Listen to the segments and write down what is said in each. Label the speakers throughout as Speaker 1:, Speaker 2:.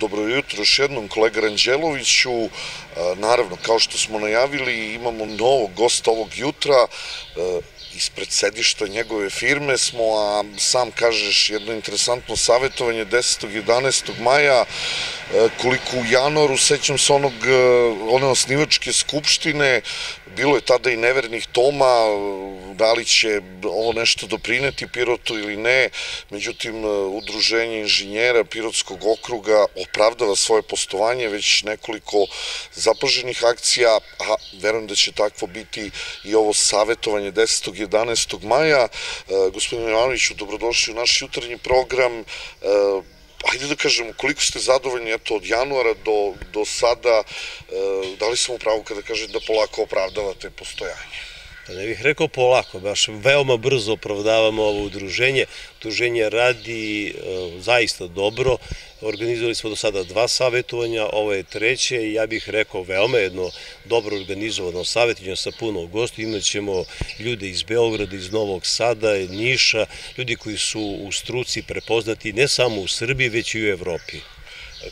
Speaker 1: Dobro jutro još jednom kolega Ranđeloviću. E, naravno, kao što smo najavili, imamo novog gosta ovog jutra. E, ispred sedišta njegove firme smo, a sam kažeš jedno interesantno savjetovanje 10. 11. maja, koliko u januaru, sećam se onog, one osnivačke skupštine, bilo je tada i nevernih toma, da li će ovo nešto doprineti Pirotu ili ne, međutim, udruženje inženjera Pirotskog okruga opravdava svoje postovanje, već nekoliko zapaženih akcija, a verujem da će takvo biti i ovo savjetovanje 10. 11. maja. Gospodin Jovanoviću, dobrodošli u naš jutarnji program ajde da kažem, koliko ste zadovoljni eto, od januara do, do sada, da li sam u pravu kada kažem da polako opravdavate postojanje?
Speaker 2: Pa ne bih rekao polako, baš veoma brzo opravdavamo ovo udruženje. Udruženje radi e, zaista dobro. Organizovali smo do sada dva savjetovanja, ovo je treće i ja bih rekao veoma jedno dobro organizovano savjetovanje sa puno gosti. Imaćemo ljude iz Beograda, iz Novog Sada, Niša, ljudi koji su u struci prepoznati ne samo u Srbiji, već i u Evropi.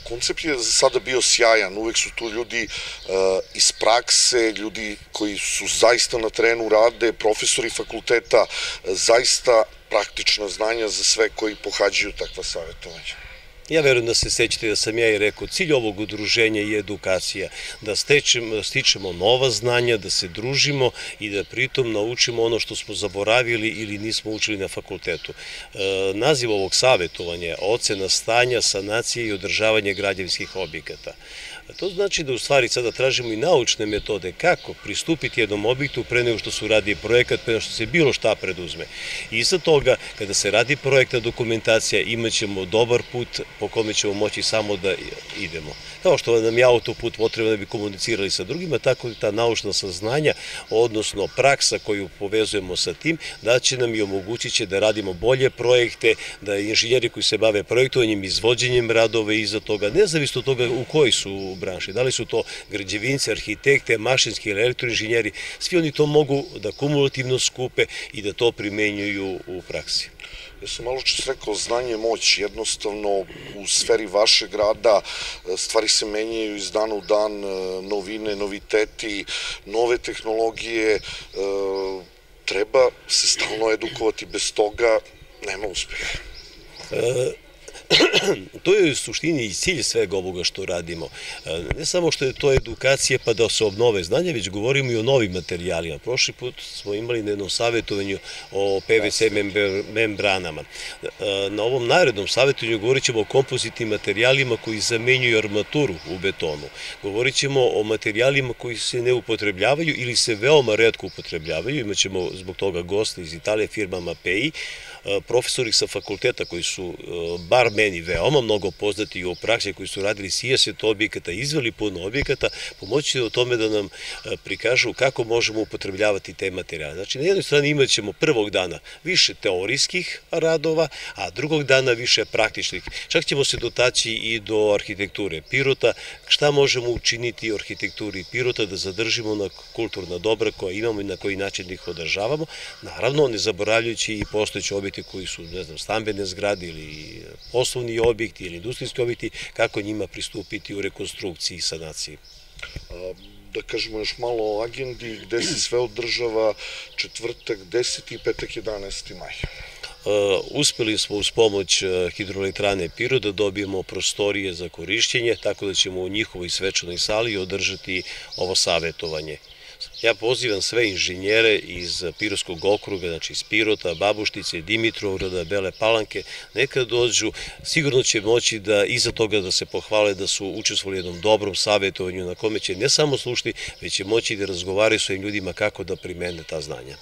Speaker 1: Koncept je za sada bio sjajan, uvek su tu ljudi uh, iz prakse, ljudi koji su zaista na terenu rade, profesori fakulteta, zaista praktična znanja za sve koji pohađaju takva savjetovanja.
Speaker 2: Ja verujem da se sećate da sam ja i rekao, cilj ovog udruženja je edukacija, da stičemo nova znanja, da se družimo i da pritom naučimo ono što smo zaboravili ili nismo učili na fakultetu. E, naziv ovog savjetovanja je ocena stanja, sanacije i održavanje građevinskih objekata. To znači da u stvari sada tražimo i naučne metode kako pristupiti jednom objektu pre nego što se radi projekat, pre nego što se bilo šta preduzme. I iza toga, kada se radi projekta dokumentacija, imat ćemo dobar put po kome ćemo moći samo da idemo. Kao što nam je autoput potrebno da bi komunicirali sa drugima, tako i ta naučna saznanja, odnosno praksa koju povezujemo sa tim, da će nam i omogućit će da radimo bolje projekte, da inženjeri koji se bave projektovanjem, izvođenjem radove iza toga, nezavisno toga u koji su branši. Da li su to građevinci, arhitekte, mašinski ili elektroinženjeri, svi oni to mogu da kumulativno skupe i da to primenjuju u praksi.
Speaker 1: Ja sam malo čas rekao, znanje je moć, jednostavno u sferi vašeg rada stvari se menjaju iz dana u dan, novine, noviteti, nove tehnologije, e, treba se stalno edukovati, bez toga nema uspeha.
Speaker 2: E, to je u suštini i cilj svega ovoga što radimo. E, ne samo što je to edukacija pa da se obnove znanja, već govorimo i o novim materijalima. Prošli put smo imali na jednom savjetovanju o PVC membranama. E, na ovom narednom savjetovanju govorit ćemo o kompozitnim materijalima koji zamenjuju armaturu u betonu. Govorit ćemo o materijalima koji se ne upotrebljavaju ili se veoma redko upotrebljavaju. Imaćemo zbog toga gosta iz Italije firmama PEI, profesori sa fakulteta koji su, bar meni, veoma mnogo poznati u praksi, koji su radili sijaset objekata, izveli puno objekata, pomoći u tome da nam prikažu kako možemo upotrebljavati te materijale. Znači, na jednoj strani imat ćemo prvog dana više teorijskih radova, a drugog dana više praktičnih. Čak ćemo se dotaći i do arhitekture Pirota, šta možemo učiniti u arhitekturi Pirota da zadržimo na kulturna dobra koja imamo i na koji način ih održavamo, naravno ne zaboravljajući i postojeće objekte objekte koji su, ne znam, stambene zgrade ili poslovni objekti ili industrijski objekti, kako njima pristupiti u rekonstrukciji i sanaciji.
Speaker 1: Da kažemo još malo o agendi, gde se sve održava četvrtak, 10. i petak, 11. maj.
Speaker 2: Uspeli smo uz pomoć hidroelektrane Piro da dobijemo prostorije za korišćenje, tako da ćemo u njihovoj svečanoj sali održati ovo savjetovanje. Ja pozivam sve inženjere iz Pirotskog okruga, znači iz Pirota, Babuštice, Dimitrovgrada, Bele Palanke, neka dođu, sigurno će moći da iza toga da se pohvale da su učestvovali jednom dobrom savjetovanju na kome će ne samo slušati, već će moći da razgovaraju svojim ljudima kako da primene ta znanja.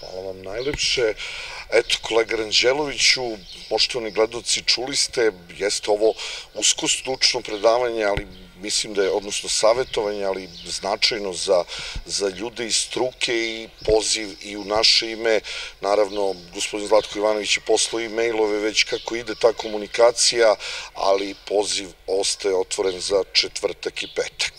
Speaker 1: Hvala vam najlepše. Eto, kolega Ranđeloviću, poštovani gledalci, čuli ste, jeste ovo usko stručno predavanje, ali mislim da je, odnosno savjetovanje, ali značajno za, za ljude iz struke i poziv i u naše ime. Naravno, gospodin Zlatko Ivanović je poslao e-mailove već kako ide ta komunikacija, ali poziv ostaje otvoren za četvrtak i petak.